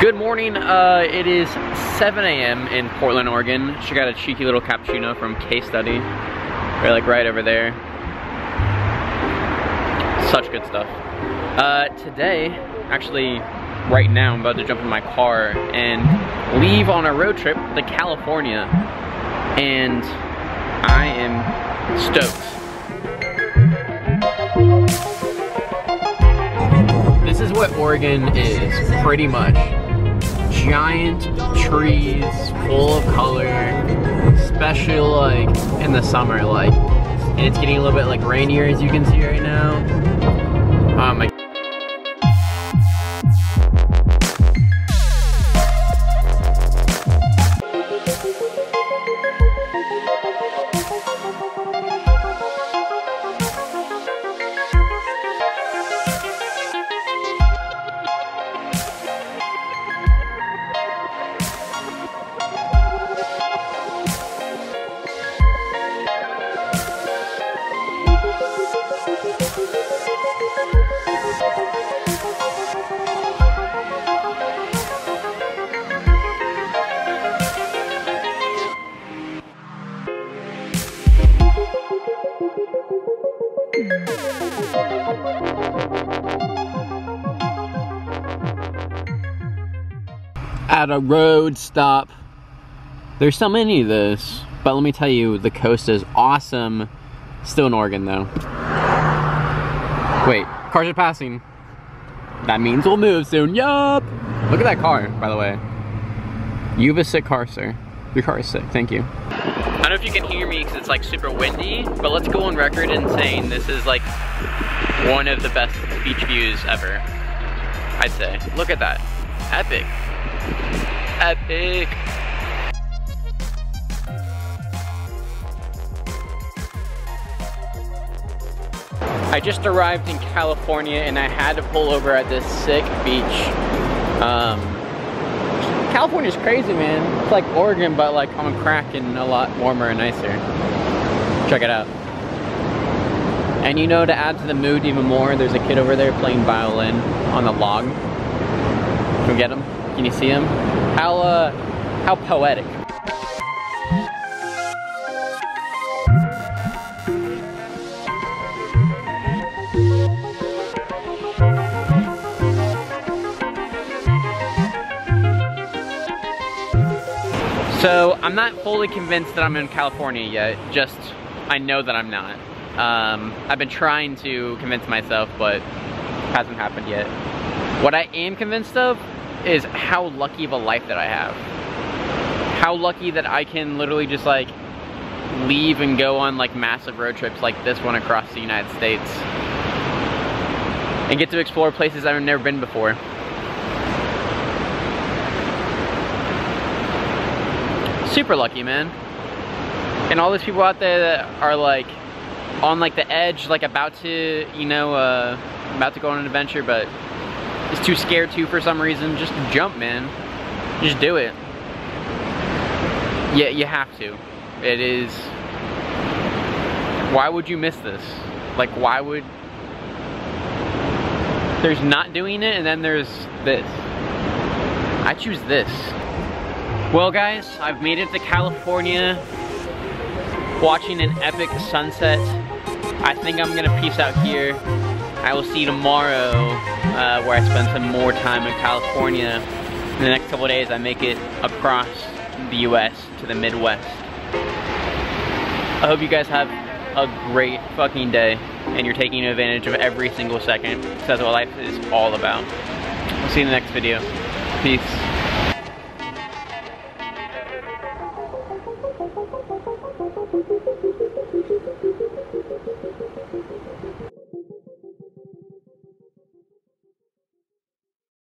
Good morning, uh, it is 7 a.m. in Portland, Oregon. She got a cheeky little cappuccino from Case Study. Right, like right over there. Such good stuff. Uh, today, actually, right now, I'm about to jump in my car and leave on a road trip to California. And I am stoked. This is what Oregon is, pretty much giant trees full of color, especially like in the summer, like, and it's getting a little bit like rainier as you can see right now. Um, oh my at a road stop. There's so many of this, but let me tell you, the coast is awesome. Still in Oregon though. Wait, cars are passing. That means we'll move soon, yup! Look at that car, by the way. You have a sick car, sir. Your car is sick, thank you. I don't know if you can hear me because it's like super windy, but let's go on record in saying this is like one of the best beach views ever. I'd say. Look at that. Epic. Epic. I just arrived in California and I had to pull over at this sick beach. Um, California's crazy, man. It's like Oregon, but like on crack and a lot warmer and nicer. Check it out. And you know, to add to the mood even more, there's a kid over there playing violin on the log. Can we get him? Can you see him? How, uh, how poetic. So I'm not fully convinced that I'm in California yet, just I know that I'm not. Um, I've been trying to convince myself, but hasn't happened yet. What I am convinced of is how lucky of a life that I have. How lucky that I can literally just like leave and go on like massive road trips like this one across the United States and get to explore places I've never been before. Super lucky, man. And all those people out there that are like on like the edge, like about to, you know, uh, about to go on an adventure, but is too scared to for some reason, just jump, man. Just do it. Yeah, you have to. It is, why would you miss this? Like, why would, there's not doing it, and then there's this. I choose this. Well guys, I've made it to California, watching an epic sunset. I think I'm gonna peace out here. I will see you tomorrow, uh, where I spend some more time in California. In the next couple days, I make it across the US to the Midwest. I hope you guys have a great fucking day and you're taking advantage of every single second that's what life is all about. I'll see you in the next video. Peace.